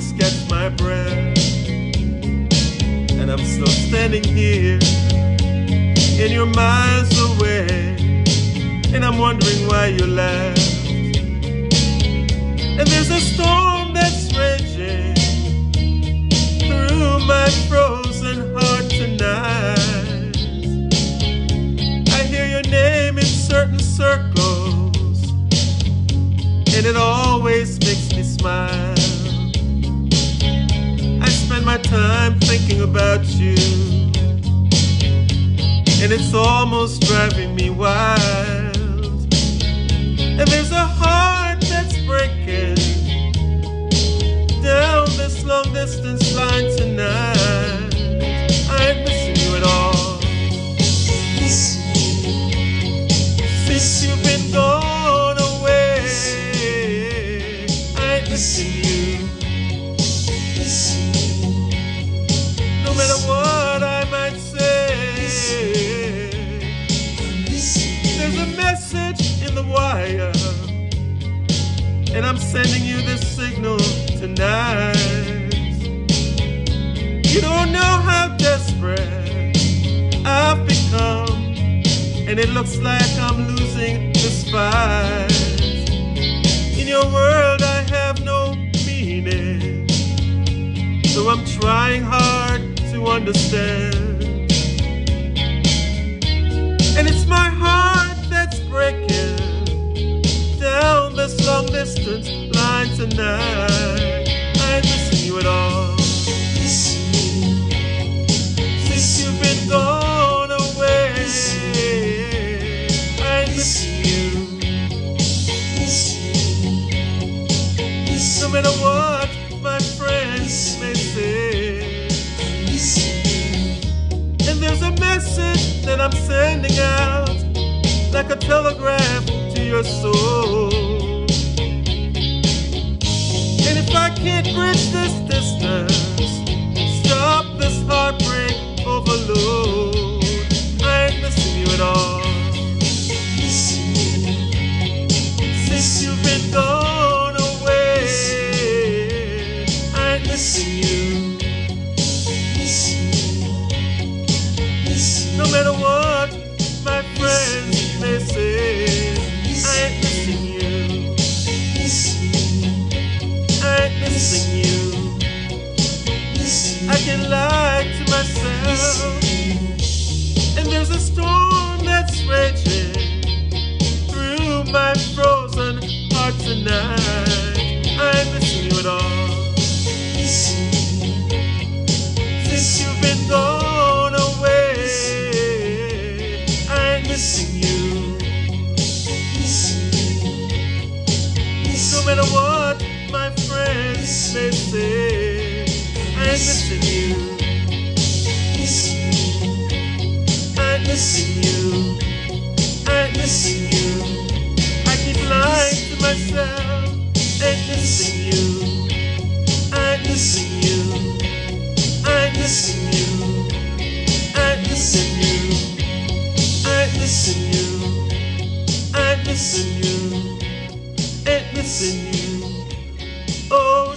always catch my breath. And I'm still standing here in your miles away. And I'm wondering why you left. And there's a storm that's raging through my frozen heart tonight. I hear your name in certain circles, and it always makes me smile. My time thinking about you, and it's almost driving me wild. And there's a heart that's breaking down this long distance line tonight. I ain't missing you at all. Since you've been gone and I'm sending you this signal tonight. You don't know how desperate I've become, and it looks like I'm losing this fight. In your world, I have no meaning, so I'm trying hard to understand. Distance line tonight. I ain't missing you at all. Since you've been gone away, I missing you. No matter what my friends may say. And there's a message that I'm sending out like a telegram to your soul. And if I I lie to myself. And there's a storm that's raging through my frozen heart tonight. I ain't missing you at all. Since you've been gone away, I ain't missing you. No matter what my friends may say, I ain't missing you. I ain't missing you. I ain't missing you. I keep lying to myself. Ain't missing you. I ain't missing you. I ain't missing you. I ain't missing you. I ain't missing you. I ain't missing you. Ain't missing you. Oh.